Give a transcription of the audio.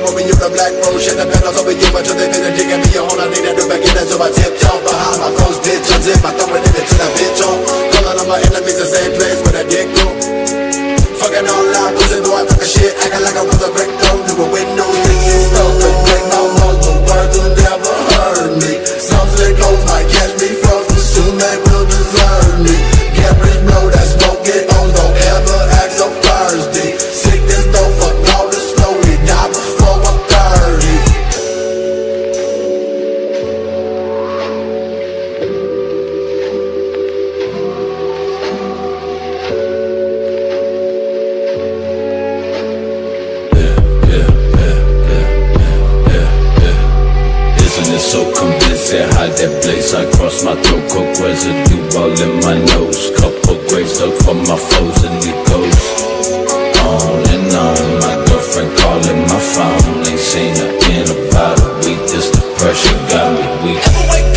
Romeo the black rose. Shut the pedals over you until they finna dig at me a hole I need do back in that so I tiptoe behind my clothes bitch. Unzip my thumb and it to that bitch oh. on Calling on my enemies the same place where that dick go. Fucking all know I took a shit Acting like I was a victim person is so convincing. they hide that place. I cross my throat, coke residue all in my nose. Couple grades dug for my foes and it goes On and on, my girlfriend calling my phone. Ain't seen her in about a week, this depression got me weak.